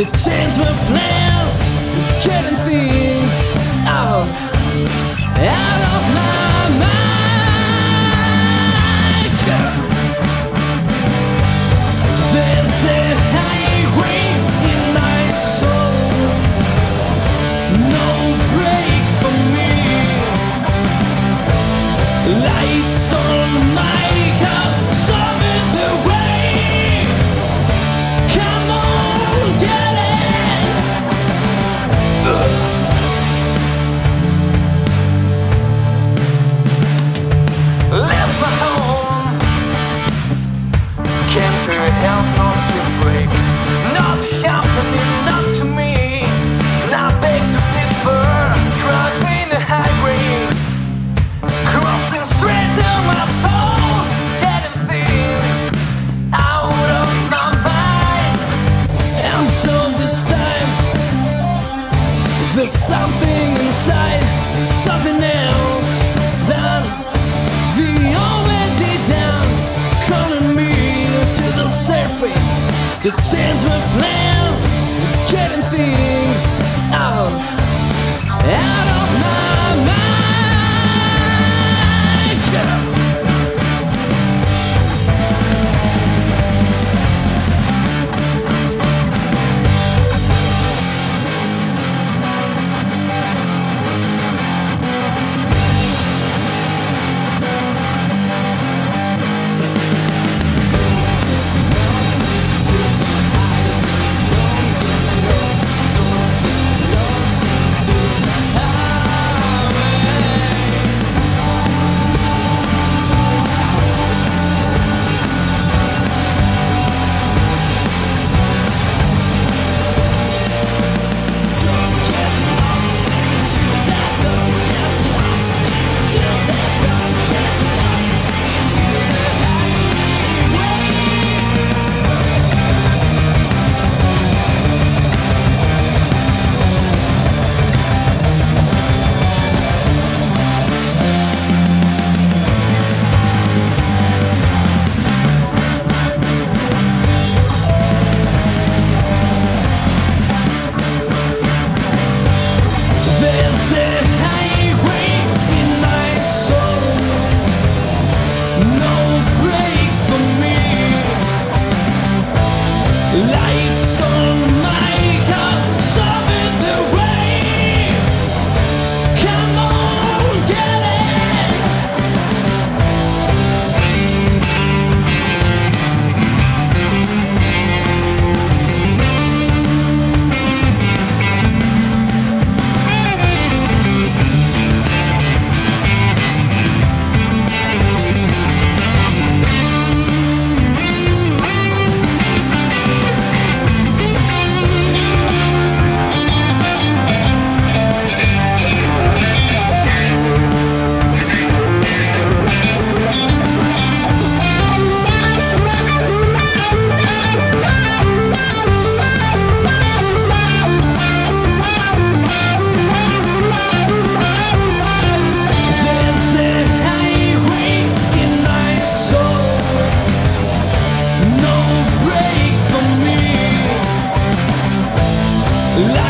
The chains were plans, killing things. Out, out of my something inside, something else than the already down, calling me to the surface. Life